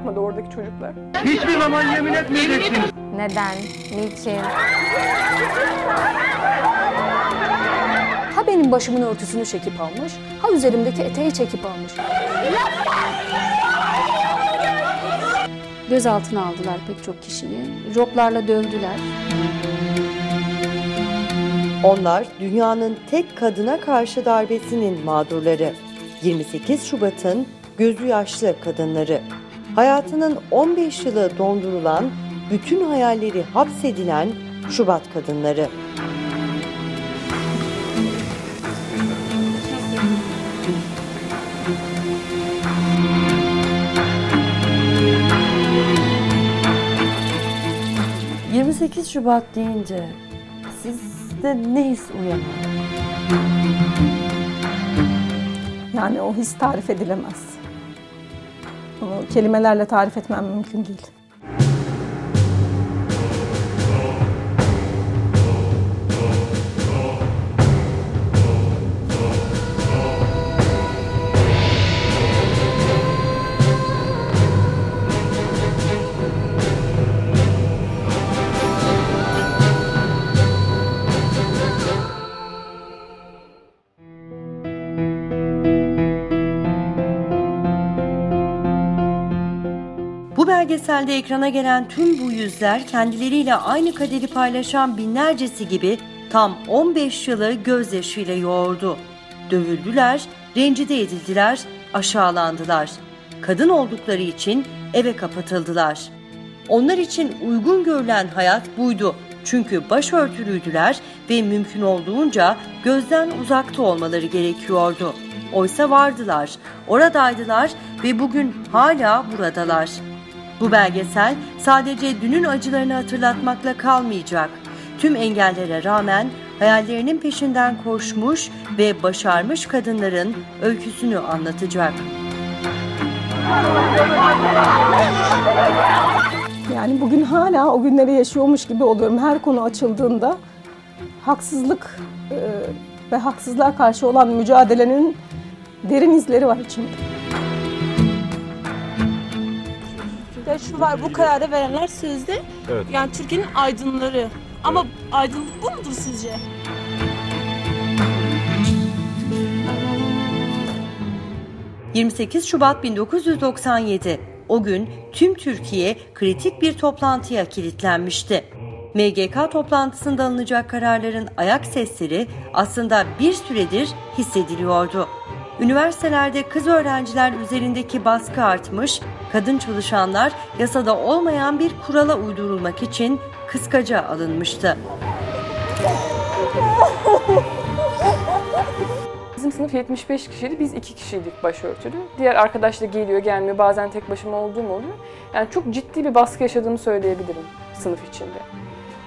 yapmadı oradaki çocuklar. Hiçbir zaman yemin etmeyeceksiniz. Neden? Niçin? Ha benim başımın örtüsünü çekip almış, ha üzerimdeki eteği çekip almış. Gözaltına aldılar pek çok kişiyi. Joplarla dövdüler. Onlar dünyanın tek kadına karşı darbesinin mağdurları. 28 Şubat'ın gözü yaşlı kadınları. Hayatının 15 yılı dondurulan, bütün hayalleri hapsedilen Şubat kadınları. ...28 Şubat deyince sizde ne his uyanıyor? Yani o his tarif edilemez. Kelimelerle tarif etmem mümkün değil. Belgeselde ekrana gelen tüm bu yüzler kendileriyle aynı kaderi paylaşan binlercesi gibi tam 15 yılı gözyaşıyla yoğurdu. Dövüldüler, rencide edildiler, aşağılandılar. Kadın oldukları için eve kapatıldılar. Onlar için uygun görülen hayat buydu. Çünkü başörtülüydüler ve mümkün olduğunca gözden uzakta olmaları gerekiyordu. Oysa vardılar, oradaydılar ve bugün hala buradalar. Bu belgesel sadece dünün acılarını hatırlatmakla kalmayacak. Tüm engellere rağmen hayallerinin peşinden koşmuş ve başarmış kadınların öyküsünü anlatacak. Yani bugün hala o günleri yaşıyormuş gibi oluyorum. Her konu açıldığında haksızlık e, ve haksızlığa karşı olan mücadelenin derin izleri var içimde. Ya şu var bu kararı verenler sözde Evet. yani Türkiye'nin aydınları. Ama aydınlık bu mudur sizce? – 28 Şubat 1997. O gün tüm Türkiye kritik bir toplantıya kilitlenmişti. MGK toplantısında alınacak kararların ayak sesleri aslında bir süredir hissediliyordu. Üniversitelerde kız öğrenciler üzerindeki baskı artmış, kadın çalışanlar yasada olmayan bir kurala uydurulmak için kıskaca alınmıştı. Bizim sınıf 75 kişiydi, biz 2 kişiydik başörtülü. Diğer arkadaş da geliyor gelmiyor, bazen tek başıma olduğum oluyor. Yani çok ciddi bir baskı yaşadığımı söyleyebilirim sınıf içinde.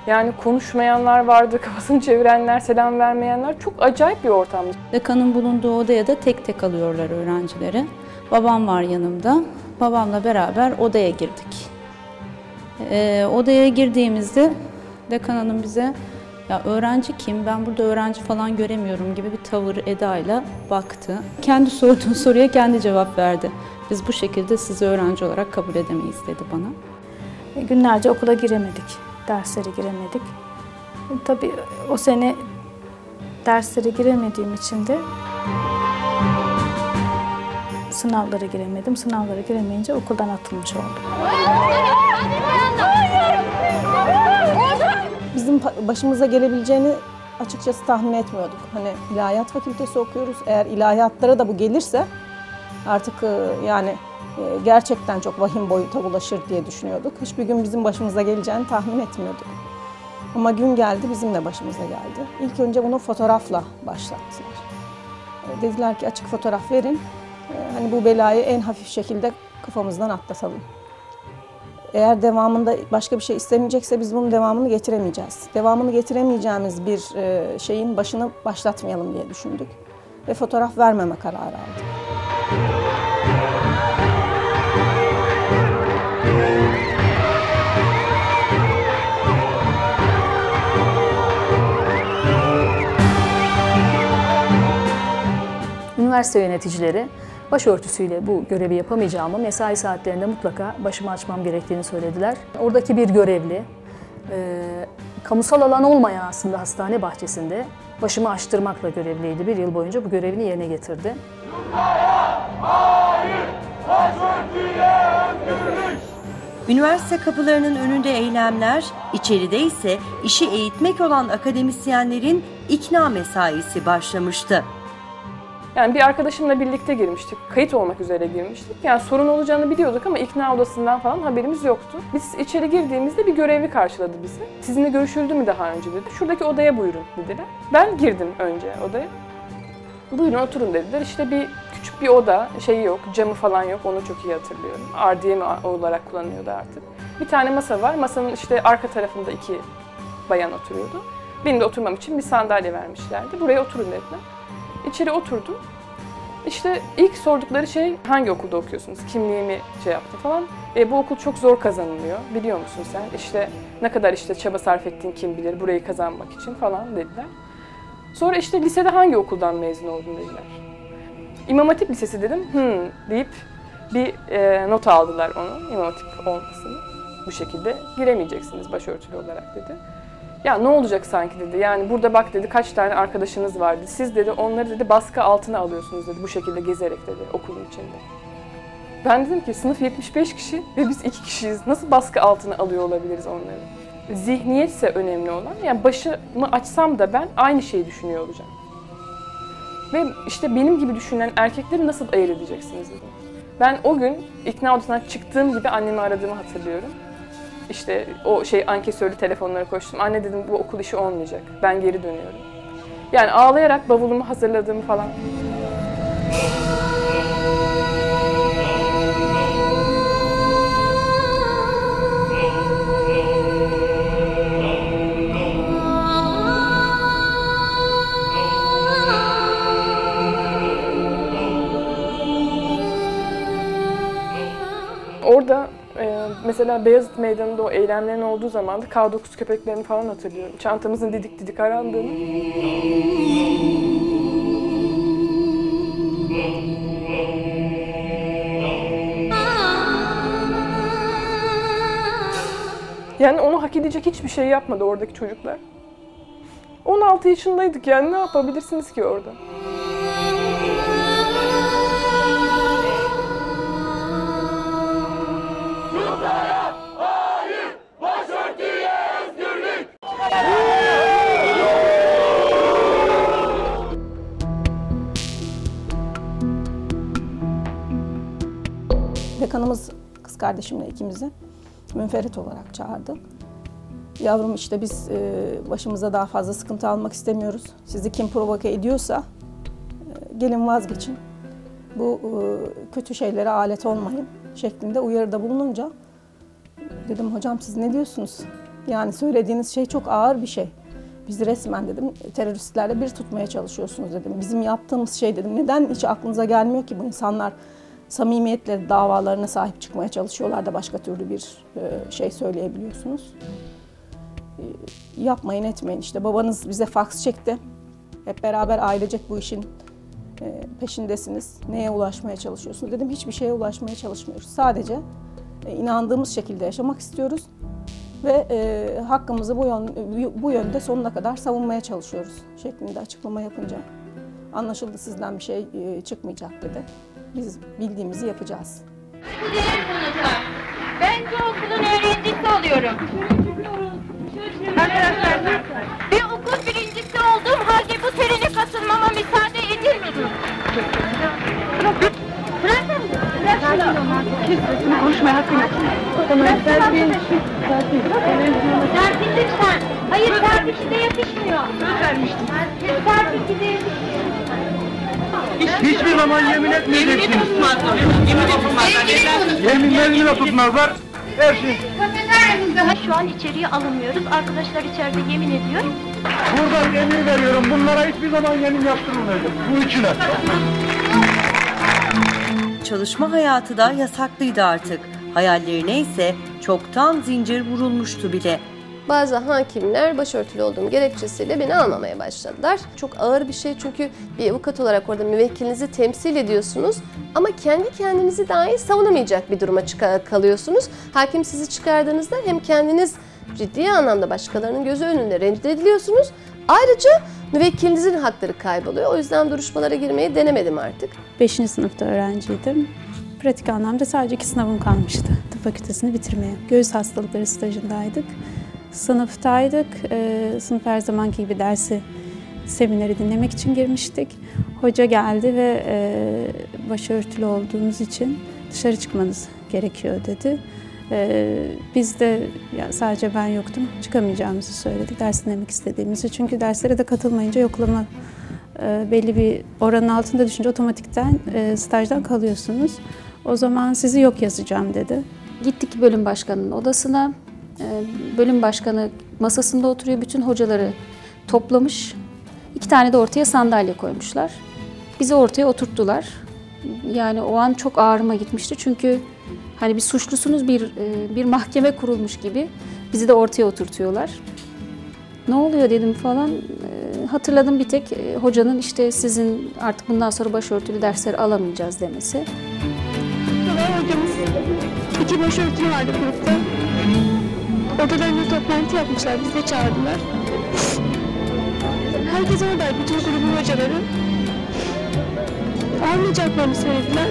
Yani konuşmayanlar vardı, kafasını çevirenler, selam vermeyenler çok acayip bir ortamdı. Dekanın bulunduğu odaya da tek tek alıyorlar öğrencileri. Babam var yanımda. Babamla beraber odaya girdik. Ee, odaya girdiğimizde dekan hanım bize ya öğrenci kim? Ben burada öğrenci falan göremiyorum gibi bir tavır edayla baktı. Kendi sorduğu soruya kendi cevap verdi. Biz bu şekilde sizi öğrenci olarak kabul edemeyiz dedi bana. Günlerce okula giremedik, derslere giremedik. Tabii o sene derslere giremediğim için de sınavlara giremedim. Sınavlara giremeyince okuldan atılmış oldum. Bizim başımıza gelebileceğini açıkçası tahmin etmiyorduk. Hani ilahiyat fakültesi okuyoruz. Eğer ilahiyatlara da bu gelirse artık e, yani gerçekten çok vahim boyuta ulaşır diye düşünüyorduk. Hiçbir gün bizim başımıza geleceğini tahmin etmiyorduk. Ama gün geldi bizim de başımıza geldi. İlk önce bunu fotoğrafla başlattılar. E, Dediler ki açık fotoğraf verin. E, Hani bu belayı en hafif şekilde kafamızdan atlatalım. Eğer devamında başka bir şey istenecekse biz bunun devamını getiremeyeceğiz. Devamını getiremeyeceğimiz bir e, şeyin başını başlatmayalım diye düşündük. Ve fotoğraf vermeme kararı aldık. Üniversite yöneticileri başörtüsüyle bu görevi yapamayacağımı, mesai saatlerinde mutlaka başımı açmam gerektiğini söylediler. Oradaki bir görevli, e, kamusal alan olmayan aslında hastane bahçesinde başımı açtırmakla görevliydi. Bir yıl boyunca bu görevini yerine getirdi. Üniversite kapılarının önünde eylemler, içeride ise işi eğitmek olan akademisyenlerin ikna mesaisi başlamıştı. Yani bir arkadaşımla birlikte girmiştik. Kayıt olmak üzere girmiştik. Yani sorun olacağını biliyorduk ama ikna odasından falan haberimiz yoktu. Biz içeri girdiğimizde bir görevli karşıladı bizi. Sizinle görüşüldü mü daha önce dedi. Şuradaki odaya buyurun dediler. Ben girdim önce odaya. Buyurun oturun dediler. İşte bir küçük bir oda, şeyi yok, camı falan yok. Onu çok iyi hatırlıyorum. RDM olarak kullanıyordu artık. Bir tane masa var. Masanın işte arka tarafında iki bayan oturuyordu. Benim de oturmam için bir sandalye vermişlerdi. Buraya oturun dediler. İçeri oturdum. İşte ilk sordukları şey hangi okulda okuyorsunuz? Kimliğimi şey yaptı falan. E, bu okul çok zor kazanılıyor. Biliyor musun sen? İşte ne kadar işte çaba sarf ettiğin kim bilir burayı kazanmak için falan dediler. Sonra işte lisede hangi okuldan mezun oldun dediler. İmam Hatip Lisesi dedim. Hmm deyip bir e, not aldılar onu. İmam Hatip olmasını. Bu şekilde giremeyeceksiniz başörtülü olarak dedi. Ya ne olacak sanki dedi. Yani burada bak dedi kaç tane arkadaşınız vardı. Siz dedi onları dedi baskı altına alıyorsunuz dedi. Bu şekilde gezerek dedi okulun içinde. Ben dedim ki sınıf 75 kişi ve biz iki kişiyiz. Nasıl baskı altına alıyor olabiliriz onları? Zihniyetse önemli olan. Yani başımı açsam da ben aynı şeyi düşünüyor olacağım. Ve işte benim gibi düşünen erkekleri nasıl ayırt edeceksiniz dedim. Ben o gün ikna odasından çıktığım gibi annemi aradığımı hatırlıyorum. İşte o şey ankesörlü telefonlara koştum. Anne dedim bu okul işi olmayacak. Ben geri dönüyorum. Yani ağlayarak bavulumu hazırladığımı falan. Mesela Beyazıt Meydanı'nda o eylemlerin olduğu zaman da K9 köpeklerini falan hatırlıyorum. Çantamızın didik didik arandığını. Yani onu hak edecek hiçbir şey yapmadı oradaki çocuklar. 16 yaşındaydık yani ne yapabilirsiniz ki orada? Dekanımız kız kardeşimle ikimizi münferit olarak çağırdı. Yavrum işte biz e, başımıza daha fazla sıkıntı almak istemiyoruz. Sizi kim provoke ediyorsa e, gelin vazgeçin. Bu e, kötü şeylere alet olmayın şeklinde uyarıda bulununca dedim hocam siz ne diyorsunuz? Yani söylediğiniz şey çok ağır bir şey. Bizi resmen dedim teröristlerle bir tutmaya çalışıyorsunuz dedim. Bizim yaptığımız şey dedim neden hiç aklınıza gelmiyor ki bu insanlar samimiyetle davalarına sahip çıkmaya çalışıyorlar da başka türlü bir e, şey söyleyebiliyorsunuz. E, Yapmayın etmeyin işte babanız bize faks çekti. Hep beraber ailecek bu işin e, peşindesiniz. Neye ulaşmaya çalışıyorsunuz? Dedim hiçbir şeye ulaşmaya çalışmıyoruz. Sadece inandığımız şekilde yaşamak istiyoruz ve e, hakkımızı bu, yön, bu yönde sonuna kadar savunmaya çalışıyoruz şeklinde açıklama yapınca anlaşıldı sizden bir şey e, çıkmayacak dedi. Biz bildiğimizi yapacağız. Ben bu okulun öğrencisi oluyorum. Arkadaşlar, bir okul birincisi olduğum halde bu serine katılmama müsaade edilmedi. Bırakın. Konuşmaya hakkın yok. Serpil lütfen. Hayır Serpil size yakışmıyor. Söz vermiştim. Serpil size yakışmıyor. Hiçbir zaman yemin etmeyeceksiniz. Yeminlerini de tutmazlar. Her şey. Şu an içeriye alınmıyoruz. Arkadaşlar içeride yemin ediyor. Buradan yemin veriyorum. Bunlara hiçbir zaman yemin yaptırılmayacak. Bu üçüne. Çalışma hayatı da yasaklıydı artık. Hayallerine ise çoktan zincir vurulmuştu bile. Bazı hakimler başörtülü olduğum gerekçesiyle beni almamaya başladılar. Çok ağır bir şey çünkü bir avukat olarak orada müvekkilinizi temsil ediyorsunuz ama kendi kendinizi dahi savunamayacak bir duruma kalıyorsunuz. Hakim sizi çıkardığınızda hem kendiniz ciddi anlamda başkalarının gözü önünde rencide ediliyorsunuz. Ayrıca müvekkilinizin hakları kayboluyor. O yüzden duruşmalara girmeyi denemedim artık. 5. sınıfta öğrenciydim. Pratik anlamda sadece iki sınavım kalmıştı tıp fakültesini bitirmeye. Göğüs hastalıkları stajındaydık. Sınıftaydık. Ee, sınıf her zamanki gibi dersi, semineri dinlemek için girmiştik. Hoca geldi ve e, başörtülü olduğunuz için dışarı çıkmanız gerekiyor dedi. Ee, biz de sadece ben yoktum, çıkamayacağımızı söyledik ders dinlemek istediğimizi. Çünkü derslere de katılmayınca yoklama e, belli bir oranın altında düşünce otomatikten e, stajdan kalıyorsunuz. O zaman sizi yok yazacağım dedi. Gittik bölüm başkanının odasına. Ee, Bölüm başkanı masasında oturuyor. Bütün hocaları toplamış. İki tane de ortaya sandalye koymuşlar. Bizi ortaya oturttular. Yani o an çok ağrıma gitmişti. Çünkü hani bir suçlusunuz bir e, bir mahkeme kurulmuş gibi bizi de ortaya oturtuyorlar. Ne oluyor dedim falan. Ee, Hatırladım bir tek e, hocanın işte sizin artık bundan sonra başörtülü dersleri alamayacağız demesi. Hocamız iki başörtülü vardı grupta. Odalarında toplantı yapmışlar, bizi de çağırdılar. Herkes oradaydı, bütün grubun hocaları. Almayacaklarını söylediler.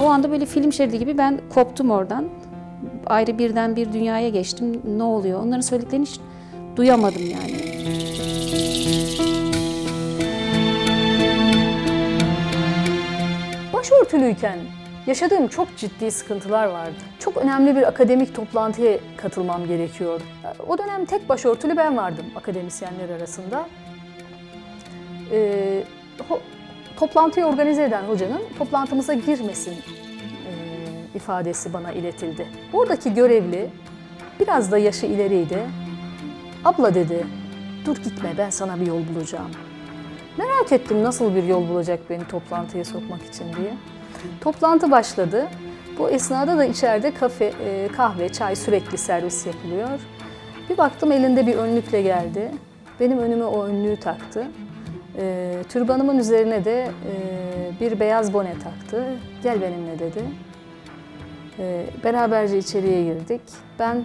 O anda böyle film şeridi gibi ben koptum oradan. Ayrı birden bir dünyaya geçtim. Ne oluyor? Onların söylediklerini hiç duyamadım yani. Başörtülüyken yaşadığım çok ciddi sıkıntılar vardı. Çok önemli bir akademik toplantıya katılmam gerekiyor. O dönem tek başörtülü ben vardım akademisyenler arasında. Ee, toplantıyı organize eden hocanın toplantımıza girmesin e, ifadesi bana iletildi. Oradaki görevli biraz da yaşı ileriydi. Abla dedi, dur gitme ben sana bir yol bulacağım. Merak ettim nasıl bir yol bulacak beni toplantıya sokmak için diye. Toplantı başladı. Bu esnada da içeride kafe, e, kahve, çay sürekli servis yapılıyor. Bir baktım elinde bir önlükle geldi. Benim önüme o önlüğü taktı. E, türbanımın üzerine de e, bir beyaz bone taktı. Gel benimle dedi. Beraberce içeriye girdik. Ben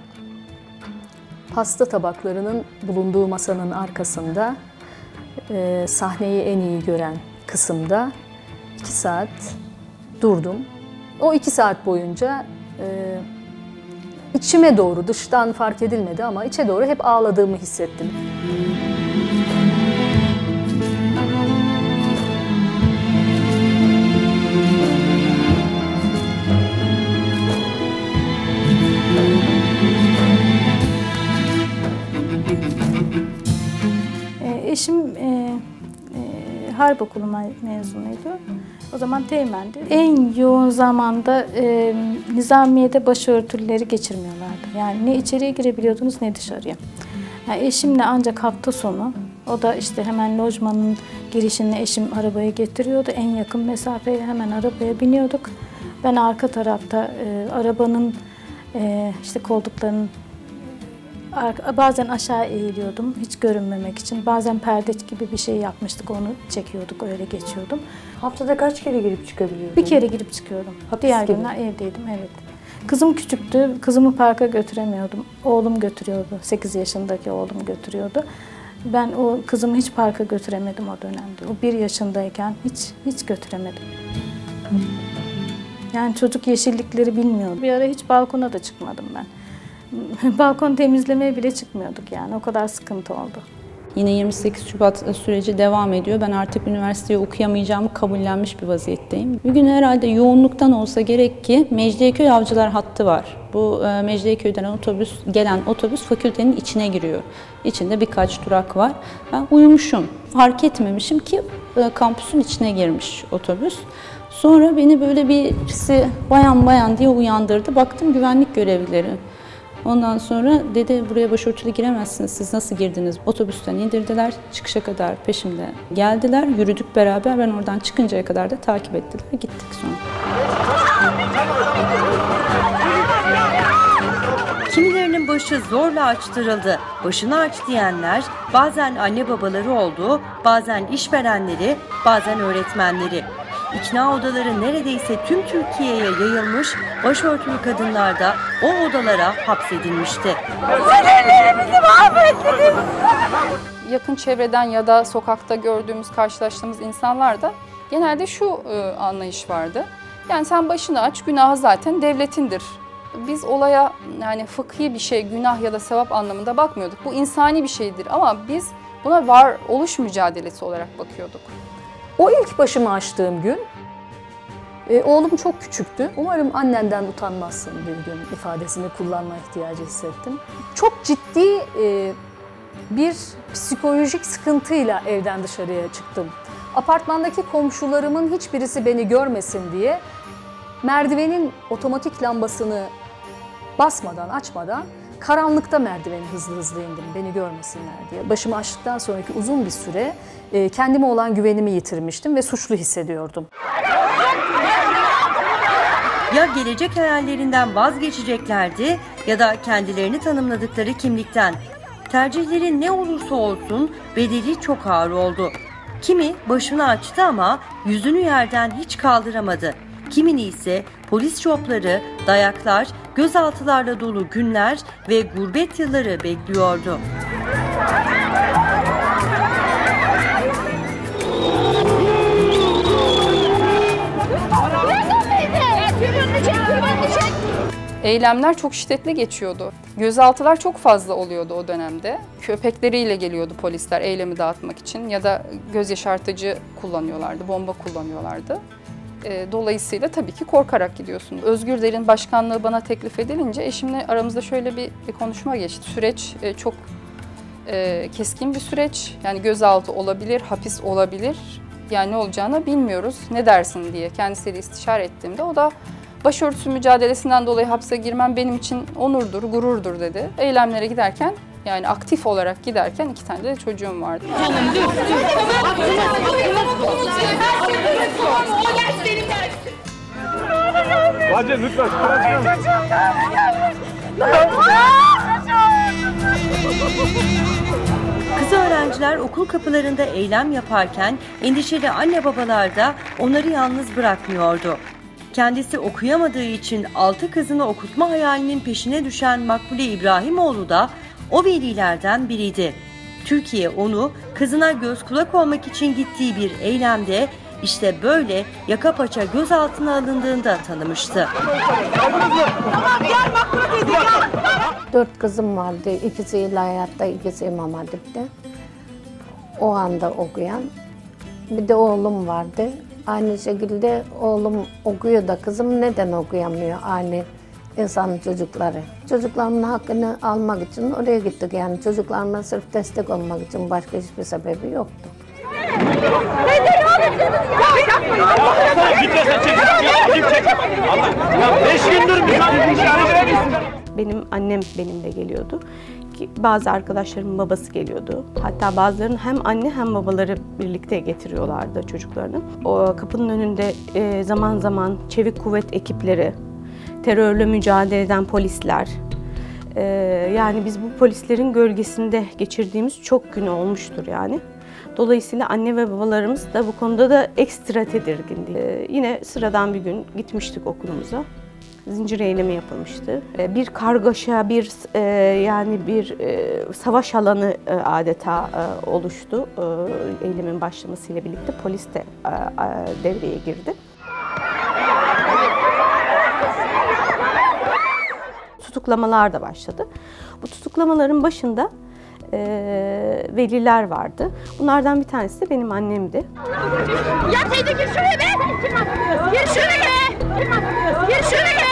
pasta tabaklarının bulunduğu masanın arkasında e, sahneyi en iyi gören kısımda iki saat durdum. O iki saat boyunca e, içime doğru, dıştan fark edilmedi ama içe doğru hep ağladığımı hissettim. E, harp okulu me- mezunuydu. O zaman teğmendi. En yoğun zamanda e, nizamiyede başörtüleri geçirmiyorlardı. Yani ne içeriye girebiliyordunuz ne dışarıya. Yani eşimle ancak hafta sonu, o da işte hemen lojmanın girişine eşim arabayı getiriyordu. En yakın mesafeye hemen arabaya biniyorduk. Ben arka tarafta e, arabanın e, işte koltuklarının Ar- Bazen aşağı eğiliyordum hiç görünmemek için. Bazen perde gibi bir şey yapmıştık onu çekiyorduk öyle geçiyordum. Haftada kaç kere girip çıkabiliyordun? Bir kere girip çıkıyordum. Diğer gibi. günler evdeydim evet. Kızım küçüktü. Kızımı parka götüremiyordum. Oğlum götürüyordu. 8 yaşındaki oğlum götürüyordu. Ben o kızımı hiç parka götüremedim o dönemde. O bir yaşındayken hiç hiç götüremedim. Yani çocuk yeşillikleri bilmiyordu. Bir ara hiç balkona da çıkmadım ben. Balkon temizlemeye bile çıkmıyorduk yani. O kadar sıkıntı oldu. Yine 28 Şubat süreci devam ediyor. Ben artık üniversiteye okuyamayacağımı kabullenmiş bir vaziyetteyim. Bugün herhalde yoğunluktan olsa gerek ki Mecidiyeköy Avcılar hattı var. Bu e, Mecidiyeköy'den otobüs gelen otobüs fakültenin içine giriyor. İçinde birkaç durak var. Ben uyumuşum. Fark etmemişim ki e, kampüsün içine girmiş otobüs. Sonra beni böyle birisi bayan bayan diye uyandırdı. Baktım güvenlik görevlileri. Ondan sonra dedi buraya başörtülü giremezsiniz. Siz nasıl girdiniz? Otobüsten indirdiler. Çıkışa kadar peşimde geldiler. Yürüdük beraber. Ben oradan çıkıncaya kadar da takip ettiler. Gittik sonra. Kimilerinin başı zorla açtırıldı. Başını aç diyenler bazen anne babaları oldu, bazen işverenleri, bazen öğretmenleri. İkna odaları neredeyse tüm Türkiye'ye yayılmış, başörtülü kadınlar da o odalara hapsedilmişti. yakın çevreden ya da sokakta gördüğümüz, karşılaştığımız insanlarda genelde şu e, anlayış vardı. Yani sen başını aç, günahı zaten devletindir. Biz olaya yani fıkhi bir şey, günah ya da sevap anlamında bakmıyorduk. Bu insani bir şeydir ama biz buna var oluş mücadelesi olarak bakıyorduk. O ilk başımı açtığım gün e, oğlum çok küçüktü. Umarım annenden utanmazsın bir gün ifadesini kullanma ihtiyacı hissettim. Çok ciddi e, bir psikolojik sıkıntıyla evden dışarıya çıktım. Apartmandaki komşularımın hiçbirisi beni görmesin diye merdivenin otomatik lambasını basmadan, açmadan karanlıkta merdiveni hızlı hızlı indim beni görmesinler diye. Başımı açtıktan sonraki uzun bir süre e, kendime olan güvenimi yitirmiştim ve suçlu hissediyordum. Ya gelecek hayallerinden vazgeçeceklerdi ya da kendilerini tanımladıkları kimlikten. Tercihleri ne olursa olsun bedeli çok ağır oldu. Kimi başını açtı ama yüzünü yerden hiç kaldıramadı. Kimini ise polis şopları, dayaklar, gözaltılarla dolu günler ve gurbet yılları bekliyordu. Eylemler çok şiddetli geçiyordu. Gözaltılar çok fazla oluyordu o dönemde. Köpekleriyle geliyordu polisler eylemi dağıtmak için ya da göz yaşartıcı kullanıyorlardı, bomba kullanıyorlardı. E, Dolayısıyla tabii ki korkarak gidiyorsunuz. Özgür Der'in başkanlığı bana teklif edilince eşimle aramızda şöyle bir, bir konuşma geçti. Süreç e, çok e, keskin bir süreç. Yani gözaltı olabilir, hapis olabilir. Yani ne olacağını bilmiyoruz. Ne dersin diye kendisiyle istişare ettiğimde o da başörtüsü mücadelesinden dolayı hapse girmem benim için onurdur, gururdur dedi. Eylemlere giderken yani aktif olarak giderken iki tane de çocuğum vardı. Hacı lütfen. Kız öğrenciler okul kapılarında eylem yaparken endişeli anne babalar da onları yalnız bırakmıyordu. Kendisi okuyamadığı için altı kızını okutma hayalinin peşine düşen Makbule İbrahimoğlu da o velilerden biriydi. Türkiye onu kızına göz kulak olmak için gittiği bir eylemde işte böyle yaka paça gözaltına alındığında tanımıştı. Dört kızım vardı. İkisi ilahiyatta, ikisi İmam Hatip'te. O anda okuyan. Bir de oğlum vardı. Aynı şekilde oğlum okuyor da kızım neden okuyamıyor aynı insanın çocukları. Çocuklarımın hakkını almak için oraya gittik yani çocuklarıma sırf destek olmak için başka hiçbir sebebi yoktu. Benim annem benimle geliyordu. Ki Bazı arkadaşlarımın babası geliyordu. Hatta bazılarının hem anne hem babaları birlikte getiriyorlardı çocuklarını. O kapının önünde e, zaman zaman çevik kuvvet ekipleri, terörle mücadele eden polisler, e, yani biz bu polislerin gölgesinde geçirdiğimiz çok gün olmuştur yani. Dolayısıyla anne ve babalarımız da bu konuda da ekstra tedirgindi. E, yine sıradan bir gün gitmiştik okulumuza zincir eylemi yapılmıştı. E, Bir kargaşa, bir e, yani bir e, savaş alanı e, adeta oluştu. E, Eylemin başlamasıyla birlikte polis de devreye girdi. Tutuklamalar da başladı. Bu tutuklamaların başında e, veliler vardı. Bunlardan bir tanesi de benim annemdi. Ya teyze gir şuraya be! Gir şuraya! Gir şuraya!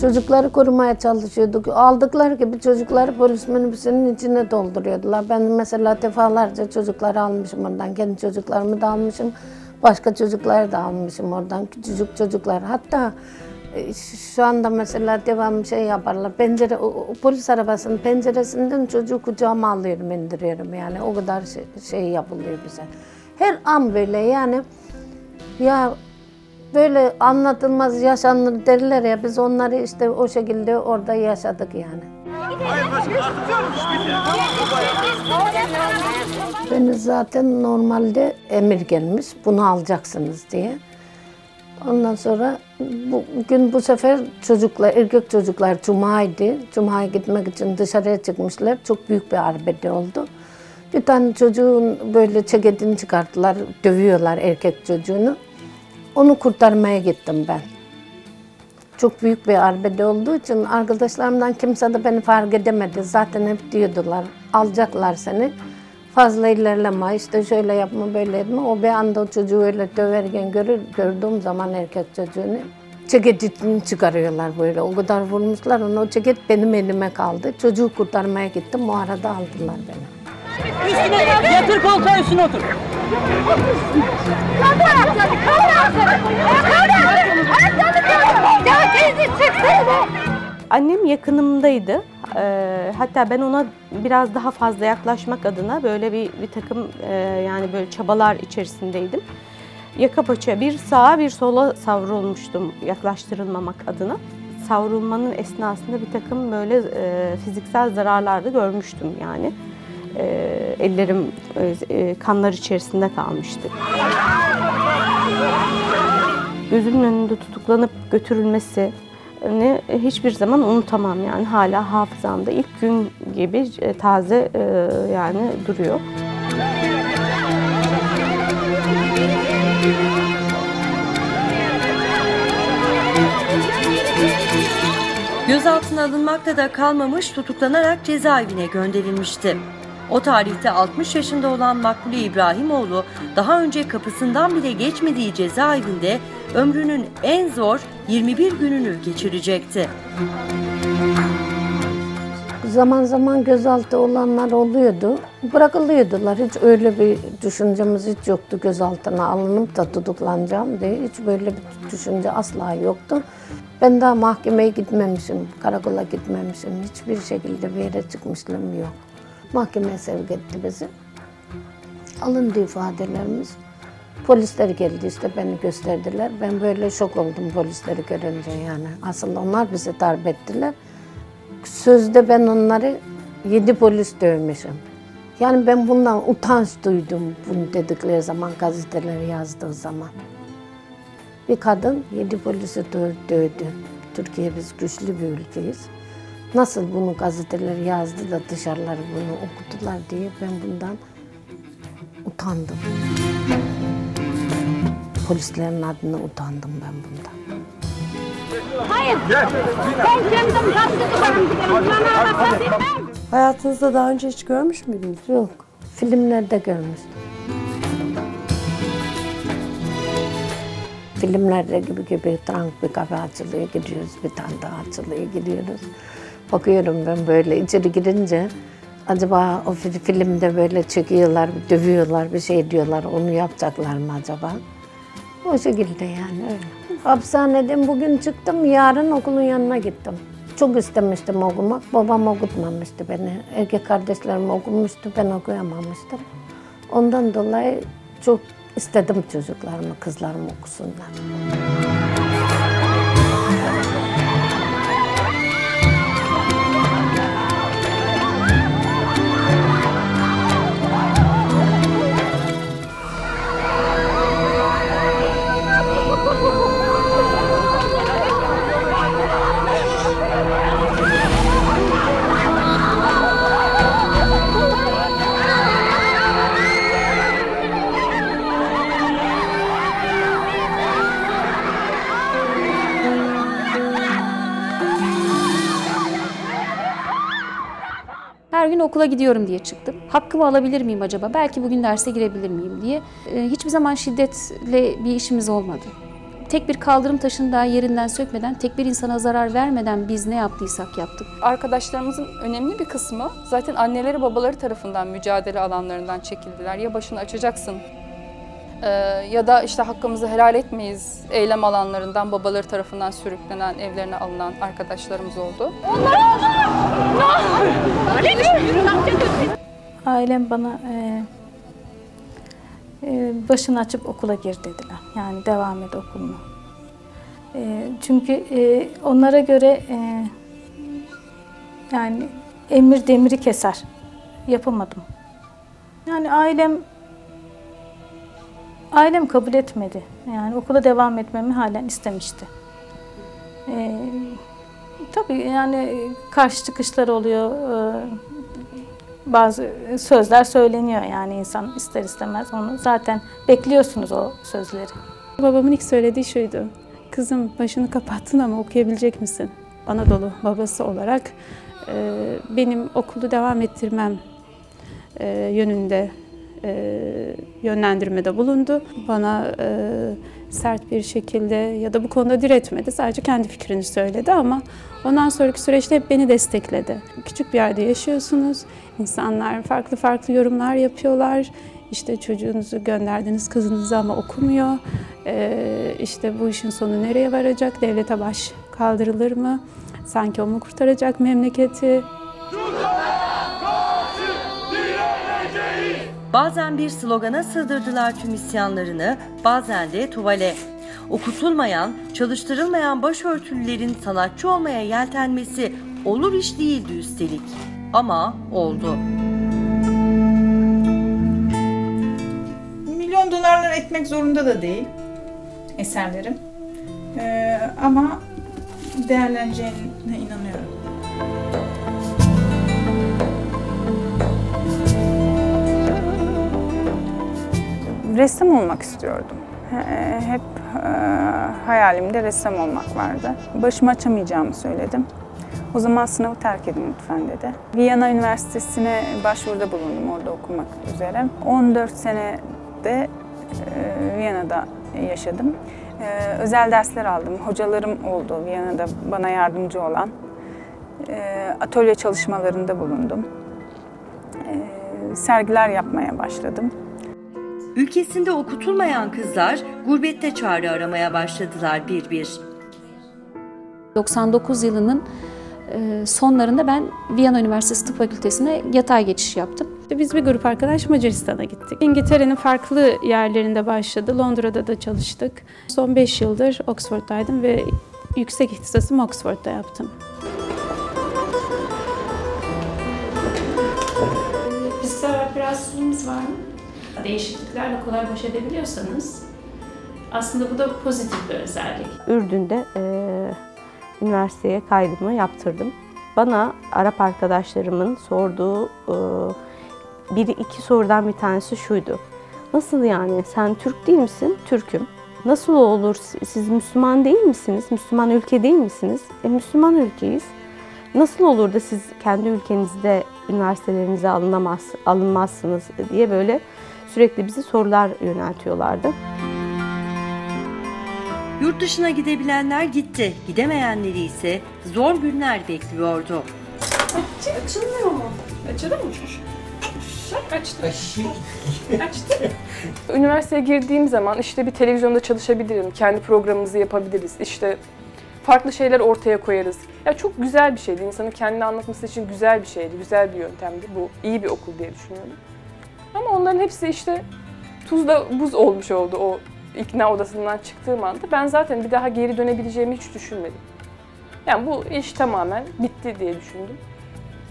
Çocukları korumaya çalışıyorduk. Aldıkları gibi çocukları polis minibüsünün içine dolduruyordular. Ben mesela defalarca çocukları almışım oradan. Kendi çocuklarımı da almışım. Başka çocukları da almışım oradan. Küçücük çocuklar. Hatta Şu anda mesela devam şey yaparlar. Pencere, o, polis arabasının penceresinden çocuğu kucağıma alıyorum, indiriyorum yani. O kadar şey, şey yapılıyor bize. Her an böyle yani. Ya böyle anlatılmaz yaşanır derler ya biz onları işte o şekilde orada yaşadık yani. Beni zaten normalde emir gelmiş bunu alacaksınız diye. Ondan sonra bugün bu sefer çocuklar, erkek çocuklar Cuma'ydı. Cuma'ya gitmek için dışarıya çıkmışlar. Çok büyük bir arbede oldu. Bir tane çocuğun böyle ceketini çıkarttılar, dövüyorlar erkek çocuğunu. Onu kurtarmaya gittim ben. Çok büyük bir arbede olduğu için arkadaşlarımdan kimse de beni fark edemedi. Zaten hep diyordular, alacaklar seni. Fazla ilerleme, işte şöyle yapma, böyle etme. O bir anda o çocuğu öyle döverken görür, gördüğüm zaman erkek çocuğunu ceketini çıkarıyorlar böyle. O kadar vurmuşlar onu, o ceket benim elime kaldı. Çocuğu kurtarmaya gittim, o arada aldılar beni. Üstüne yatır koltuğa üstüne otur. Annem yakınımdaydı. Ee, hatta ben ona biraz daha fazla yaklaşmak adına böyle bir, bir takım e, yani böyle çabalar içerisindeydim. Yaka paça bir sağa bir sola savrulmuştum yaklaştırılmamak adına. Savrulmanın esnasında bir takım böyle e, fiziksel zararlar da görmüştüm yani. E, ellerim e, e, kanlar içerisinde kalmıştı. Gözümün önünde tutuklanıp götürülmesi ne hiçbir zaman unutamam yani hala hafızamda ilk gün gibi e, taze e, yani duruyor. Gözaltına alınmakta da kalmamış tutuklanarak cezaevine gönderilmişti. O tarihte 60 yaşında olan Makbule İbrahimoğlu daha önce kapısından bile geçmediği cezaevinde ömrünün en zor 21 gününü geçirecekti. Zaman zaman gözaltı olanlar oluyordu. Bırakılıyordular. Hiç öyle bir düşüncemiz hiç yoktu gözaltına alınıp da tutuklanacağım diye. Hiç böyle bir düşünce asla yoktu. Ben daha mahkemeye gitmemişim, karakola gitmemişim. Hiçbir şekilde bir yere çıkmışlığım yok. Mahkemeye sevk etti bizi. Alındı ifadelerimiz. Polisler geldi işte beni gösterdiler. Ben böyle şok oldum polisleri görünce yani. Aslında onlar bizi darp ettiler. Sözde ben onları yedi polis dövmüşüm. Yani ben bundan utanç duydum bunu dedikleri zaman gazeteleri yazdığı zaman. Bir kadın yedi polisi dö- dövdü. Türkiye biz güçlü bir ülkeyiz. Nasıl bunu gazeteler yazdı da dışarıları bunu okudular diye ben bundan utandım. Polislerin adına utandım ben bundan. Hayır. Ben kendim taksidi Hayatınızda daha önce hiç görmüş müydünüz? Yok. Filmlerde görmüştüm. Filmlerde gibi gibi trank bir kafe açılıyor gidiyoruz, bir tane daha açılıyor gidiyoruz. Bakıyorum ben böyle içeri girince acaba o fi- filmde böyle çekiyorlar, dövüyorlar, bir şey diyorlar, onu yapacaklar mı acaba? O şekilde yani öyle. Hapishaneden bugün çıktım, yarın okulun yanına gittim. Çok istemiştim okumak, babam okutmamıştı beni. Erkek kardeşlerim okumuştu, ben okuyamamıştım. Ondan dolayı çok istedim çocuklarımı, kızlarımı okusunlar. Okula gidiyorum diye çıktım. Hakkımı alabilir miyim acaba? Belki bugün derse girebilir miyim diye. Ee, Hiçbir zaman şiddetle bir işimiz olmadı. Tek bir kaldırım taşını daha yerinden sökmeden, tek bir insana zarar vermeden biz ne yaptıysak yaptık. Arkadaşlarımızın önemli bir kısmı zaten anneleri babaları tarafından mücadele alanlarından çekildiler. Ya başını açacaksın Ee, ya da işte hakkımızı helal etmeyiz eylem alanlarından babaları tarafından sürüklenen evlerine alınan arkadaşlarımız oldu. Ailem bana e, e, başını açıp okula gir dediler. Yani devam et okuluna. E, çünkü e, onlara göre e, yani emir demiri keser. Yapamadım. Yani ailem ailem kabul etmedi. Yani okula devam etmemi halen istemişti. E, tabii yani karşı çıkışlar oluyor. E, bazı sözler söyleniyor yani insan ister istemez onu zaten bekliyorsunuz o sözleri. Babamın ilk söylediği şuydu. Kızım başını kapattın ama okuyabilecek misin? Anadolu babası olarak e, benim okulu devam ettirmem e, yönünde e, yönlendirmede bulundu. Bana e, sert bir şekilde ya da bu konuda diretmedi. Sadece kendi fikrini söyledi ama ondan sonraki süreçte hep beni destekledi. Küçük bir yerde yaşıyorsunuz. İnsanlar farklı farklı yorumlar yapıyorlar. İşte çocuğunuzu gönderdiniz kızınızı ama okumuyor. Ee, işte bu işin sonu nereye varacak? Devlete baş kaldırılır mı? Sanki o mu kurtaracak memleketi? Bazen bir slogana sığdırdılar tüm isyanlarını, bazen de tuvale. Okutulmayan, çalıştırılmayan başörtülülerin sanatçı olmaya yeltenmesi olur iş değildi üstelik. Ama oldu. Milyon dolarlar etmek zorunda da değil eserlerim. Ee, ama değerleneceğine inanıyorum. Ressam olmak istiyordum. He- Hep e, hayalimde ressam olmak vardı. Başımı açamayacağımı söyledim. O zaman sınavı terk edin lütfen dedi. Viyana Üniversitesi'ne başvuruda bulundum orada okumak üzere. 14 sene de e, Viyana'da yaşadım. E, özel dersler aldım. Hocalarım oldu Viyana'da bana yardımcı olan. E, atölye çalışmalarında bulundum. E, sergiler yapmaya başladım. Ülkesinde okutulmayan kızlar gurbette çare aramaya başladılar bir bir. 99 yılının e, sonlarında ben Viyana Üniversitesi Tıp Fakültesi'ne yatay geçiş yaptım. Biz bir grup arkadaş Macaristan'a gittik. İngiltere'nin farklı yerlerinde başladı. Londra'da da çalıştık. Son 5 yıldır Oxford'daydım ve yüksek ihtisasımı Oxford'da yaptım. Fiziksel olarak bir rahatsızlığınız var mı? Değişikliklerle kolay baş edebiliyorsanız aslında bu da pozitif bir özellik. Ürdün'de eee, üniversiteye kaydımı yaptırdım. Bana Arap arkadaşlarımın sorduğu eee, bir iki sorudan bir tanesi şuydu. Nasıl yani sen Türk değil misin? Türk'üm. Nasıl olur siz Müslüman değil misiniz? Müslüman ülke değil misiniz? E, Müslüman ülkeyiz. Nasıl olur da siz kendi ülkenizde üniversitelerinize alınamaz, alınmazsınız diye böyle sürekli bizi sorular yöneltiyorlardı. Yurt dışına gidebilenler gitti, gidemeyenleri ise zor günler bekliyordu. Açılmıyor mu? Açılır mı? Açtı. Açtı. Üniversiteye girdiğim zaman işte bir televizyonda çalışabilirim, kendi programımızı yapabiliriz, işte farklı şeyler ortaya koyarız. Ya çok güzel bir şeydi, insanın kendini anlatması için güzel bir şeydi, güzel bir yöntemdi. Bu iyi bir okul diye düşünüyorum. Ama onların hepsi işte tuzla buz olmuş oldu o ikna odasından çıktığım anda. Ben zaten bir daha geri dönebileceğimi hiç düşünmedim. Yani bu iş tamamen bitti diye düşündüm.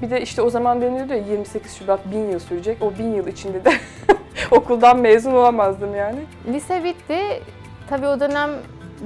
Bir de işte o zaman deniliyordu ya 28 Şubat bin yıl sürecek. O bin yıl içinde de okuldan mezun olamazdım yani. Lise bitti. Tabii o dönem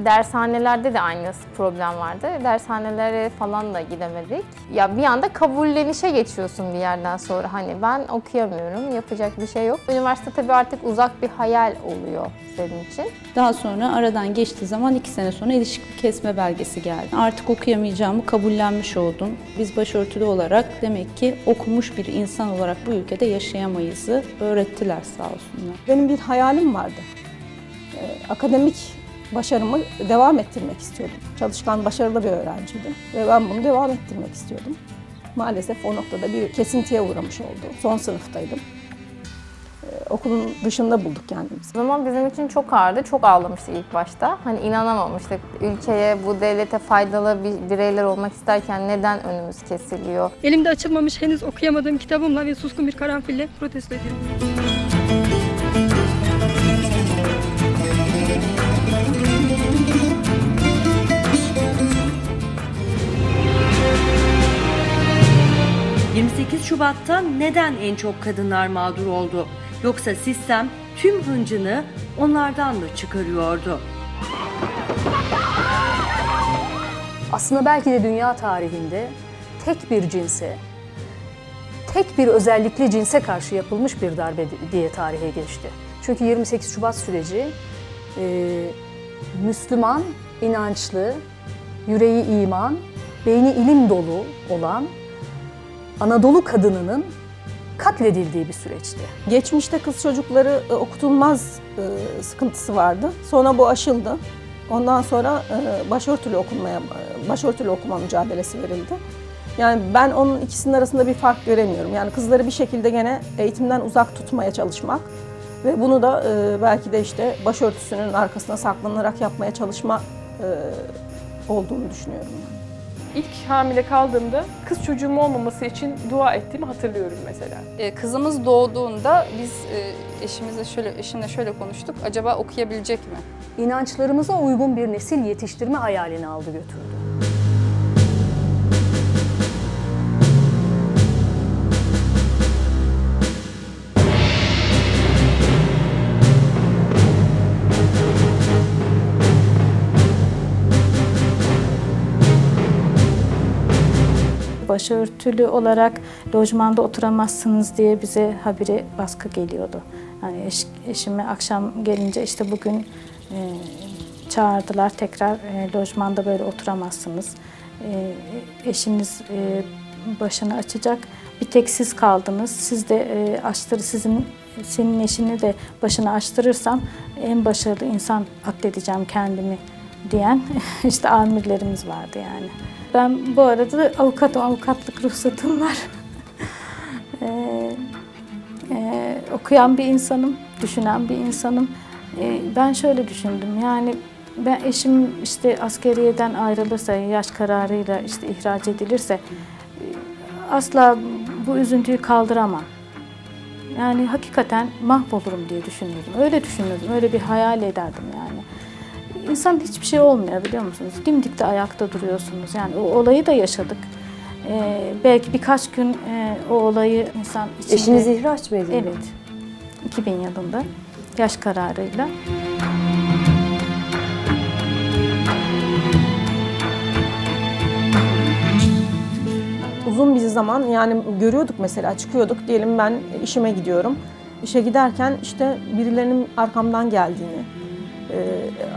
dershanelerde de aynı problem vardı. Dershanelere falan da gidemedik. Ya bir anda kabullenişe geçiyorsun bir yerden sonra. Hani ben okuyamıyorum, yapacak bir şey yok. Üniversite tabii artık uzak bir hayal oluyor senin için. Daha sonra aradan geçtiği zaman iki sene sonra ilişki kesme belgesi geldi. Artık okuyamayacağımı kabullenmiş oldum. Biz başörtülü olarak demek ki okumuş bir insan olarak bu ülkede yaşayamayızı öğrettiler sağ olsunlar. Benim bir hayalim vardı. Ee, akademik başarımı devam ettirmek istiyordum. Çalışkan, başarılı bir öğrenciydim ve ben bunu devam ettirmek istiyordum. Maalesef o noktada bir kesintiye uğramış oldu. Son sınıftaydım. Ee, okulun dışında bulduk kendimizi. O zaman bizim için çok ağırdı. Çok ağlamıştık ilk başta. Hani inanamamıştık. Ülkeye, bu devlete faydalı bir bireyler olmak isterken neden önümüz kesiliyor? Elimde açılmamış henüz okuyamadığım kitabımla ve suskun bir karanfille protesto ediyorum. Hı. 28 Şubat'ta neden en çok kadınlar mağdur oldu? Yoksa sistem tüm hıncını onlardan mı çıkarıyordu? Aslında belki de dünya tarihinde tek bir cinse, tek bir özellikli cinse karşı yapılmış bir darbe diye tarihe geçti. Çünkü 28 Şubat süreci e, Müslüman, inançlı, yüreği iman, beyni ilim dolu olan Anadolu kadınının katledildiği bir süreçti. Geçmişte kız çocukları e, okutulmaz e, sıkıntısı vardı. Sonra bu aşıldı. Ondan sonra e, başörtülü okunmaya, e, başörtülü okuma mücadelesi verildi. Yani ben onun ikisinin arasında bir fark göremiyorum. Yani kızları bir şekilde gene eğitimden uzak tutmaya çalışmak ve bunu da e, belki de işte başörtüsünün arkasına saklanarak yapmaya çalışma e, olduğunu düşünüyorum. İlk hamile kaldığımda kız çocuğum olmaması için dua ettiğimi hatırlıyorum mesela. E, kızımız doğduğunda biz e, eşimizle şöyle eşimle şöyle konuştuk. Acaba okuyabilecek mi? İnançlarımıza uygun bir nesil yetiştirme hayalini aldı götürdü. Başörtülü olarak lojmanda oturamazsınız diye bize habire baskı geliyordu. Yani eş, eşime akşam gelince işte bugün e, çağırdılar tekrar e, lojmanda böyle oturamazsınız. E, eşiniz e, başını açacak. Bir tek siz kaldınız. Siz de e, açtır sizin senin eşini de başını açtırırsam en başarılı insan atledeceğim kendimi diyen işte amirlerimiz vardı yani. Ben bu arada da avukatım, avukatlık ruhsatım var. ee, e, okuyan bir insanım, düşünen bir insanım. Ee, ben şöyle düşündüm, yani ben eşim işte askeriyeden ayrılırsa, yaş kararıyla işte ihraç edilirse e, asla bu üzüntüyü kaldıramam. Yani hakikaten mahvolurum diye düşünüyordum. Öyle düşünüyordum, öyle bir hayal ederdim yani. İnsan hiçbir şey olmuyor biliyor musunuz? Dimdik de ayakta duruyorsunuz. Yani o olayı da yaşadık. Ee, belki birkaç gün e, o olayı insan içinde... Eşiniz ihraç mı edildi? Evet. 2000 yılında yaş kararıyla. Uzun bir zaman yani görüyorduk mesela çıkıyorduk diyelim ben işime gidiyorum. İşe giderken işte birilerinin arkamdan geldiğini,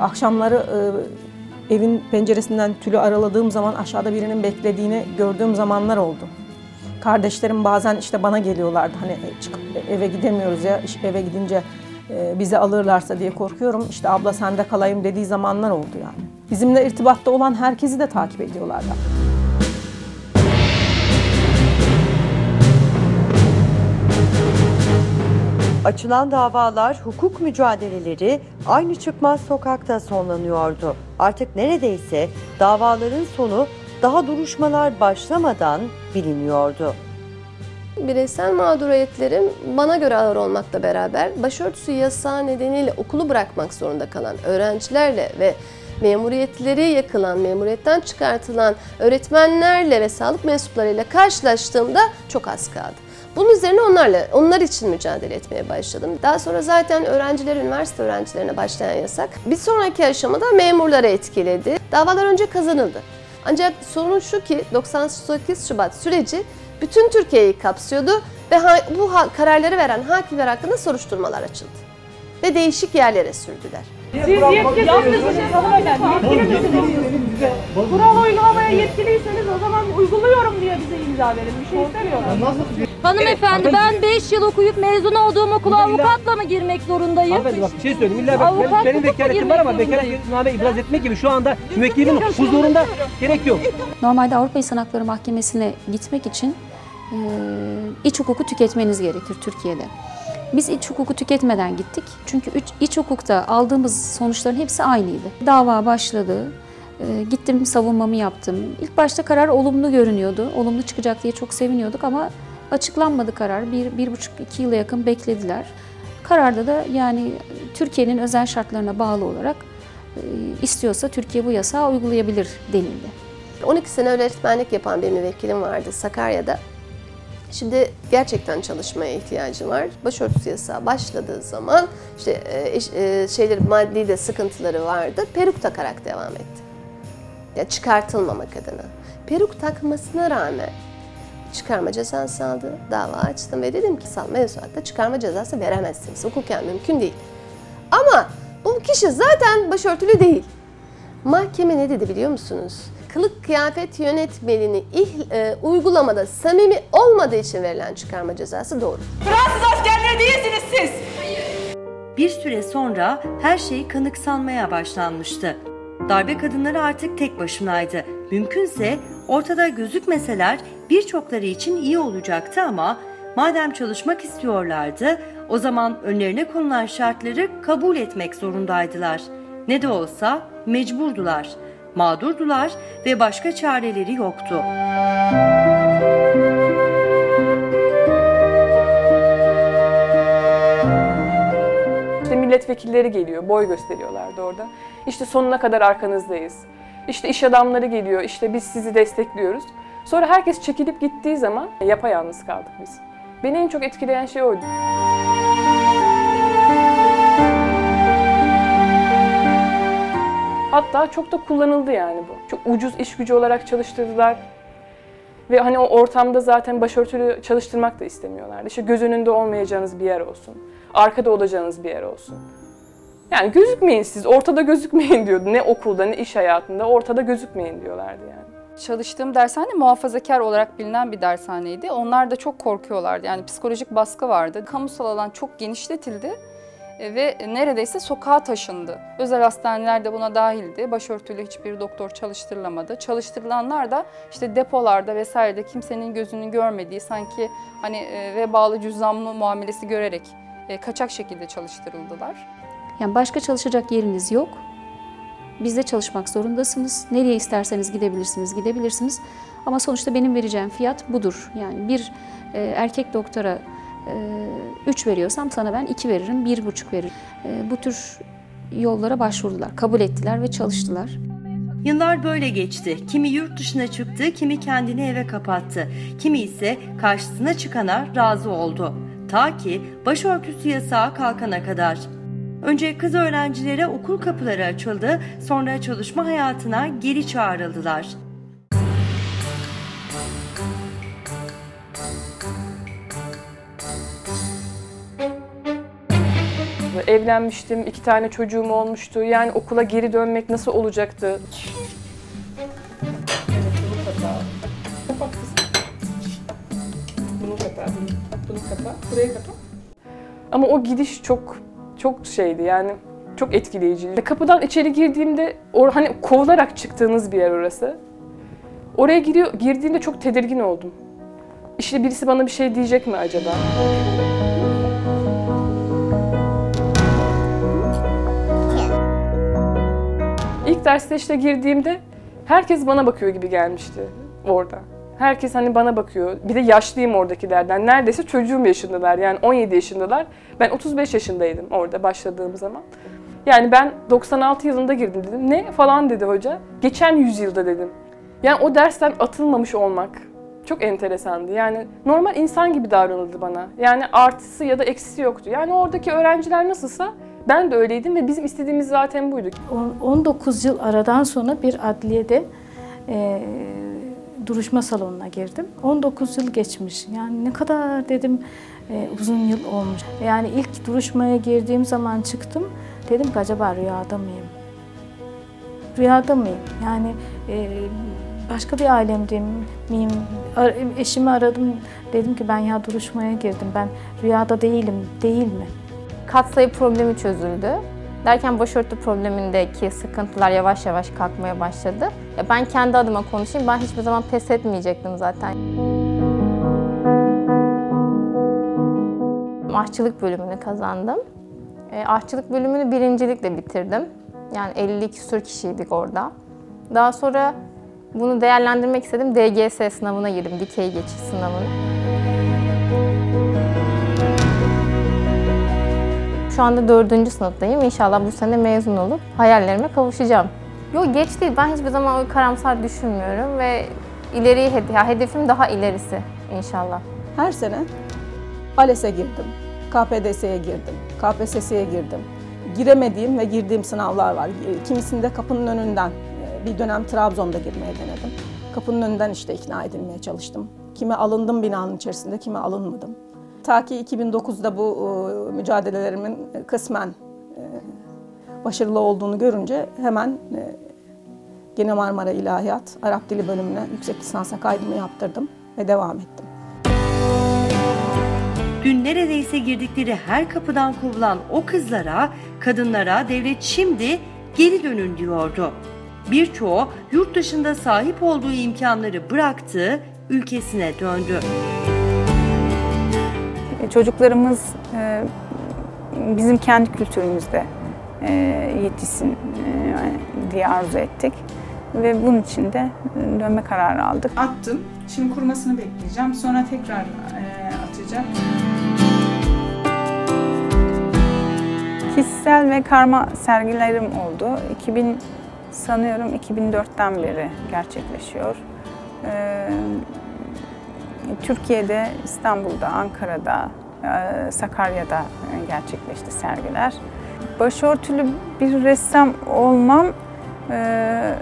akşamları e, evin penceresinden tülü araladığım zaman aşağıda birinin beklediğini gördüğüm zamanlar oldu. Kardeşlerim bazen işte bana geliyorlardı hani çıkıp eve gidemiyoruz ya eve gidince e, bizi alırlarsa diye korkuyorum. İşte abla sende kalayım dediği zamanlar oldu yani. Bizimle irtibatta olan herkesi de takip ediyorlardı. Açılan davalar, hukuk mücadeleleri aynı çıkmaz sokakta sonlanıyordu. Artık neredeyse davaların sonu daha duruşmalar başlamadan biliniyordu. Bireysel mağduriyetlerim bana göre ağır olmakla beraber başörtüsü yasağı nedeniyle okulu bırakmak zorunda kalan öğrencilerle ve memuriyetleri yakılan, memuriyetten çıkartılan öğretmenlerle ve sağlık mensuplarıyla karşılaştığımda çok az kaldı. Bunun üzerine onlarla, onlar için mücadele etmeye başladım. Daha sonra zaten öğrenciler, üniversite öğrencilerine başlayan yasak bir sonraki aşamada memurlara etkiledi. Davalar önce kazanıldı. Ancak sorun şu ki 98 Şubat süreci bütün Türkiye'yi kapsıyordu ve bu kararları veren hakimler hakkında soruşturmalar açıldı. Ve değişik yerlere sürdüler. Siz yetkilisiniz hanımefendi, yetkili misiniz? Kural uygulamaya yetkiliyseniz o zaman uyguluyorum diye bize imza verin. Bir şey istemiyorum. Hanımefendi ben 5 yıl okuyup mezun olduğum okula avukatla mı girmek zorundayım? Hanımefendi bak bir şey söyleyeyim. İlla bak benim, Avukatlık benim mı vekaletim var ama girmek vekaletname ibraz etmek gibi şu anda müvekkilimin huzurunda gerek yok. Normalde Avrupa İnsan Hakları Mahkemesi'ne gitmek için e, iç hukuku tüketmeniz gerekir Türkiye'de. Biz iç hukuku tüketmeden gittik. Çünkü iç, iç hukukta aldığımız sonuçların hepsi aynıydı. Dava başladı. Ee, Gittim savunmamı yaptım. İlk başta karar olumlu görünüyordu. Olumlu çıkacak diye çok seviniyorduk ama açıklanmadı karar. Bir, bir buçuk, iki yıla yakın beklediler. Kararda da yani Türkiye'nin özel şartlarına bağlı olarak e, istiyorsa Türkiye bu yasağı uygulayabilir denildi. 12 sene öğretmenlik yapan bir müvekkilim vardı Sakarya'da. Şimdi gerçekten çalışmaya ihtiyacı var. Başörtüsü yasağı başladığı zaman işte e, e, şeyleri maddi de sıkıntıları vardı. Peruk takarak devam etti. Ya çıkartılmamak adına. Peruk takmasına rağmen çıkarma cezası aldı. Dava açtım ve dedim ki sal mevzuatta çıkarma cezası veremezsiniz. Hukuken mümkün değil. Ama bu kişi zaten başörtülü değil. Mahkeme ne dedi biliyor musunuz? Kılık kıyafet yönetmeliğini ihl- e, uygulamada samimi olmadığı için verilen çıkarma cezası doğru. Fransız askerleri değilsiniz siz. Bir süre sonra her şey kanıksanmaya başlanmıştı. Darbe kadınları artık tek başınaydı. Mümkünse ortada gözükmeseler birçokları için iyi olacaktı ama madem çalışmak istiyorlardı o zaman önlerine konulan şartları kabul etmek zorundaydılar. Ne de olsa mecburdular, mağdurdular ve başka çareleri yoktu. İşte milletvekilleri geliyor, boy gösteriyorlardı orada. İşte sonuna kadar arkanızdayız. İşte iş adamları geliyor, işte biz sizi destekliyoruz. Sonra herkes çekilip gittiği zaman yapayalnız kaldık biz. Beni en çok etkileyen şey oydu. Hatta çok da kullanıldı yani bu. Çok ucuz iş gücü olarak çalıştırdılar. Ve hani o ortamda zaten başörtülü çalıştırmak da istemiyorlardı. İşte göz önünde olmayacağınız bir yer olsun. Arkada olacağınız bir yer olsun. Yani gözükmeyin siz, ortada gözükmeyin diyordu. Ne okulda ne iş hayatında ortada gözükmeyin diyorlardı yani. Çalıştığım dershane muhafazakar olarak bilinen bir dershaneydi. Onlar da çok korkuyorlardı. Yani psikolojik baskı vardı. Kamusal alan çok genişletildi e, ve neredeyse sokağa taşındı. Özel hastaneler de buna dahildi. Başörtülü hiçbir doktor çalıştırılamadı. Çalıştırılanlar da işte depolarda vesairede kimsenin gözünün görmediği sanki hani e, vebalı cüzdanlı muamelesi görerek e, kaçak şekilde çalıştırıldılar. Yani başka çalışacak yeriniz yok. Bizde çalışmak zorundasınız. Nereye isterseniz gidebilirsiniz, gidebilirsiniz. Ama sonuçta benim vereceğim fiyat budur. Yani bir e, erkek doktora 3 veriyorsam sana ben 2 veririm, 1,5 veririm. E, bu tür yollara başvurdular, kabul ettiler ve çalıştılar. Yıllar böyle geçti. Kimi yurt dışına çıktı, kimi kendini eve kapattı. Kimi ise karşısına çıkana razı oldu. Ta ki başörtüsü yasağı kalkana kadar. Önce kız öğrencilere okul kapıları açıldı, sonra çalışma hayatına geri çağrıldılar. Evlenmiştim, iki tane çocuğum olmuştu. Yani okula geri dönmek nasıl olacaktı? Bunu kapa, bunu kapa, burayı kapa. Ama o gidiş çok çok şeydi yani çok etkileyiciydi. Kapıdan içeri girdiğimde or hani kovularak çıktığınız bir yer orası. Oraya giriyor, girdiğimde çok tedirgin oldum. İşte birisi bana bir şey diyecek mi acaba? İlk derste işte girdiğimde herkes bana bakıyor gibi gelmişti orada. Herkes hani bana bakıyor. Bir de yaşlıyım oradakilerden. Neredeyse çocuğum yaşındalar. Yani 17 yaşındalar. Ben 35 yaşındaydım orada başladığım zaman. Yani ben 96 yılında girdim dedim. Ne falan dedi hoca. Geçen yüzyılda dedim. Yani o dersten atılmamış olmak çok enteresandı. Yani normal insan gibi davranıldı bana. Yani artısı ya da eksisi yoktu. Yani oradaki öğrenciler nasılsa ben de öyleydim ve bizim istediğimiz zaten buydu. On- 19 yıl aradan sonra bir adliyede e, duruşma salonuna girdim. 19 yıl geçmiş. Yani ne kadar dedim e, uzun yıl olmuş. Yani ilk duruşmaya girdiğim zaman çıktım. Dedim ki acaba rüyada mıyım? Rüyada mıyım? Yani e, başka bir alemde miyim? Eşimi aradım. Dedim ki ben ya duruşmaya girdim. Ben rüyada değilim. Değil mi? Katsayı problemi çözüldü. Derken başörtü problemindeki sıkıntılar yavaş yavaş kalkmaya başladı. Ya ben kendi adıma konuşayım. Ben hiçbir zaman pes etmeyecektim zaten. aşçılık bölümünü kazandım. E, aşçılık bölümünü birincilikle bitirdim. Yani 50 küsur kişiydik orada. Daha sonra bunu değerlendirmek istedim. DGS sınavına girdim, dikey geçiş sınavına. Şu anda dördüncü sınıftayım. İnşallah bu sene mezun olup hayallerime kavuşacağım. Yok geç değil. Ben hiçbir zaman o karamsar düşünmüyorum ve ileriye hede- ya hedefim daha ilerisi inşallah. Her sene ALES'e girdim, KPDS'ye girdim, KPSS'ye girdim. Giremediğim ve girdiğim sınavlar var. Kimisinde kapının önünden, e, bir dönem Trabzon'da girmeye denedim. Kapının önünden işte ikna edilmeye çalıştım. Kime alındım binanın içerisinde, kime alınmadım. Ta ki 2009'da bu e, mücadelelerimin kısmen e, başarılı olduğunu görünce hemen e, Gene Marmara İlahiyat Arap Dili bölümüne yüksek lisansa kaydımı yaptırdım ve devam ettim. Dün neredeyse girdikleri her kapıdan kovulan o kızlara, kadınlara devlet şimdi geri dönün diyordu. Birçoğu yurt dışında sahip olduğu imkanları bıraktı, ülkesine döndü. E, Çocuklarımız e, bizim kendi kültürümüzde e, yetişsin e, diye arzu ettik. Ve bunun için de dönme kararı aldık. Attım. Şimdi kurumasını bekleyeceğim. Sonra tekrar e, atacağım. Kişisel ve karma sergilerim oldu. 2000 sanıyorum 2004'ten beri gerçekleşiyor. Ee, Türkiye'de, İstanbul'da, Ankara'da, e, Sakarya'da gerçekleşti sergiler. Başörtülü bir ressam olmam e,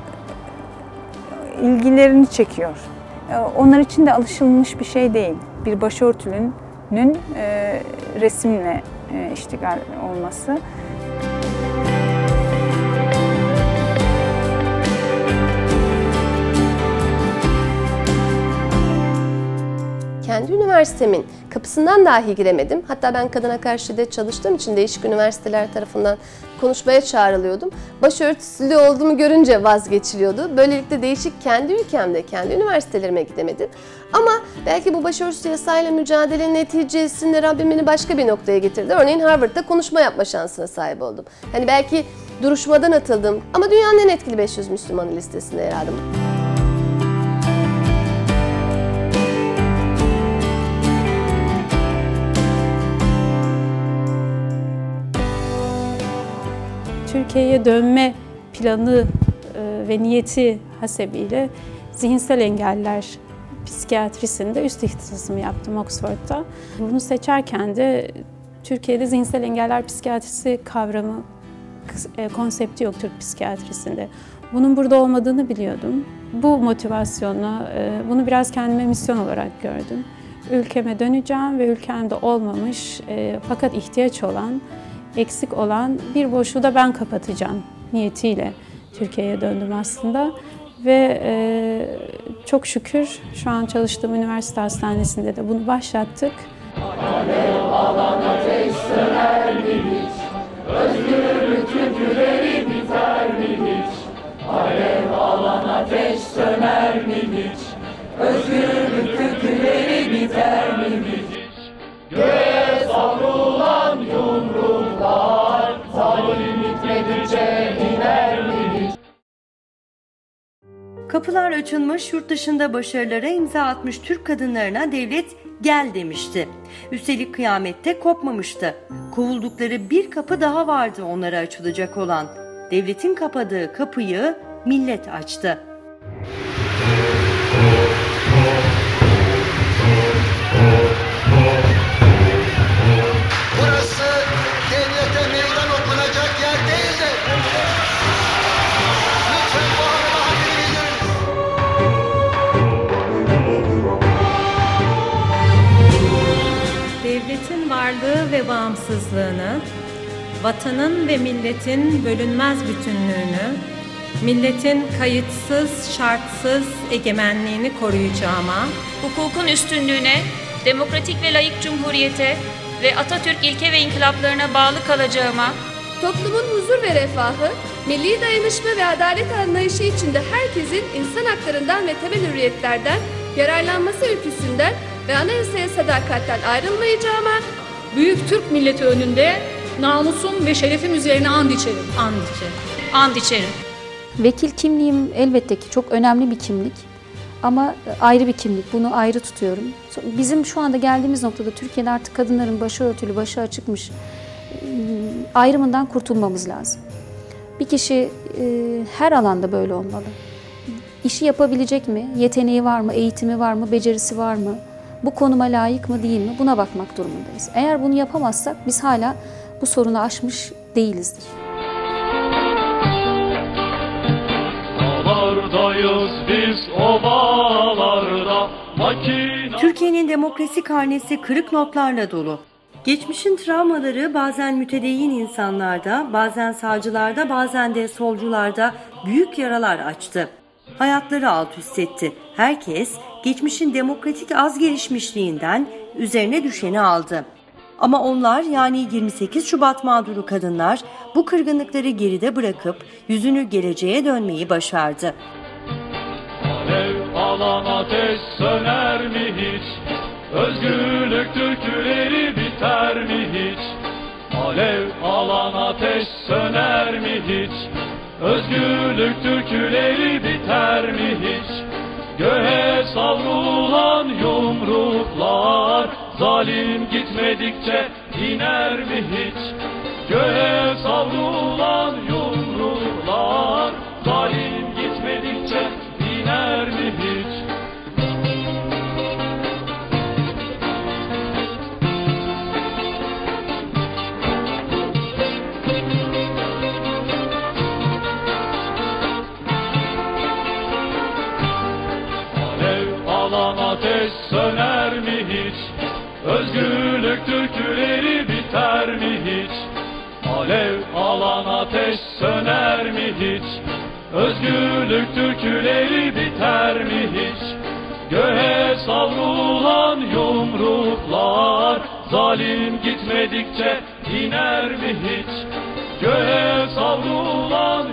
ilgilerini çekiyor. E, Onlar için de alışılmış bir şey değil. Bir başörtülünün resimle iştigal olması. Kendi üniversitemin kapısından dahi giremedim. Hatta ben kadına karşı şiddet çalıştığım için değişik üniversiteler tarafından konuşmaya çağrılıyordum. Başörtüsü olduğumu görünce vazgeçiliyordu. Böylelikle değişik kendi ülkemde, kendi üniversitelerime gidemedim. Ama belki bu başörtüsü yasayla mücadelenin neticesinde Rabbim beni başka bir noktaya getirdi. Örneğin Harvard'da konuşma yapma şansına sahip oldum. Hani belki duruşmadan atıldım ama dünyanın en etkili 500 Müslümanı listesinde yer aldım. Türkiye'ye dönme planı e, ve niyeti hasebiyle zihinsel engeller psikiyatrisinde üst ihtisasımı yaptım Oxford'da. Bunu seçerken de Türkiye'de zihinsel engeller psikiyatrisi kavramı, e, konsepti yok Türk psikiyatrisinde. Bunun burada olmadığını biliyordum. Bu motivasyonla e, bunu biraz kendime misyon olarak gördüm. Ülkeme döneceğim ve ülkemde olmamış fakat ihtiyaç olan eksik olan bir boşluğu da ben kapatacağım niyetiyle Türkiye'ye döndüm aslında. Ve e, çok şükür şu an çalıştığım üniversite hastanesinde de bunu başlattık. Alev alan ateş söner mi hiç? Özgürlük güleri biter mi hiç? Alev alan ateş söner mi hiç? Özgürlük güleri biter mi hiç? Göğe Kapılar açılmış, yurt dışında başarılara imza atmış Türk kadınlarına devlet gel demişti. Üstelik kıyamette kopmamıştı. Kovuldukları bir kapı daha vardı onlara açılacak olan. Devletin kapadığı kapıyı millet açtı. Varlığı ve bağımsızlığını, vatanın ve milletin bölünmez bütünlüğünü, milletin kayıtsız, şartsız egemenliğini koruyacağıma, hukukun üstünlüğüne, demokratik ve layık cumhuriyete ve Atatürk ilke ve inkılaplarına bağlı kalacağıma, Toplumun huzur ve refahı, milli dayanışma ve adalet anlayışı içinde herkesin insan haklarından ve temel hürriyetlerden yararlanması ülküsünden ve anayasaya sadakatten ayrılmayacağıma, büyük Türk milleti önünde namusum ve şerefim üzerine and içerim. And içerim. And içerim. Vekil kimliğim elbette ki çok önemli bir kimlik ama ayrı bir kimlik. Bunu ayrı tutuyorum. Bizim şu anda geldiğimiz noktada Türkiye'de artık kadınların başörtülü, başı açıkmış ayrımından kurtulmamız lazım. Bir kişi e, her alanda böyle olmalı. İşi yapabilecek mi? Yeteneği var mı? Eğitimi var mı? Becerisi var mı? Bu konuma layık mı değil mi? Buna bakmak durumundayız. Eğer bunu yapamazsak biz hala bu sorunu aşmış değilizdir. Dağlardayız biz ovalarda makine Türkiye'nin demokrasi karnesi kırık notlarla dolu. Geçmişin travmaları bazen mütedeyyin insanlarda, bazen sağcılarda, bazen de solcularda büyük yaralar açtı. Hayatları alt üst etti. Herkes geçmişin demokratik az gelişmişliğinden üzerine düşeni aldı. Ama onlar yani 28 Şubat mağduru kadınlar bu kırgınlıkları geride bırakıp yüzünü geleceğe dönmeyi başardı. Alev alan ateş söner mi hiç? Özgürlük türküleri biter mi hiç? Alev alan ateş söner mi hiç? Özgürlük türküleri biter mi hiç? Göğe savrulan yumruklar Zalim gitmedikçe iner mi hiç? Göğe savrulan yumruklar ateş söner mi hiç? Özgürlük türküleri biter mi hiç? Göğe savrulan yumruklar Zalim gitmedikçe iner mi hiç? Göğe savrulan